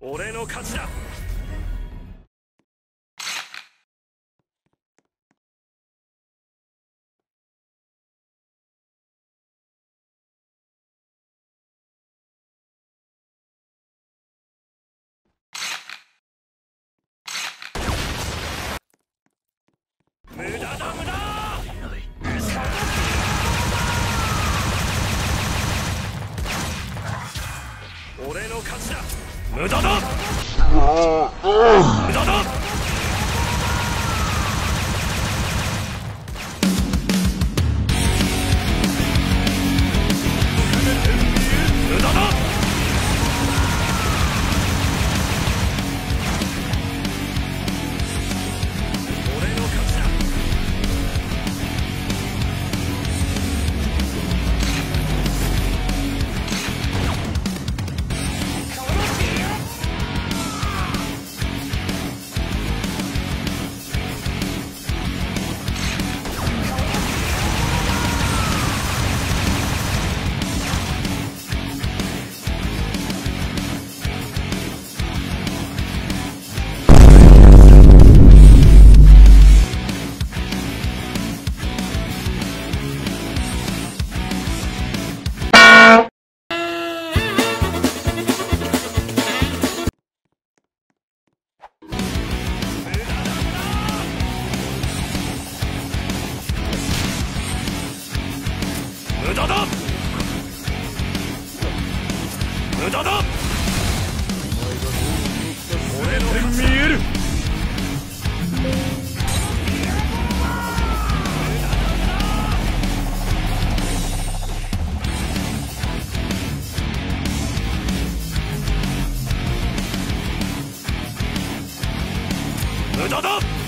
俺の勝ちだ。無駄だ無駄。俺の勝ちだ。無駄だ。無駄だ。見える。無駄だ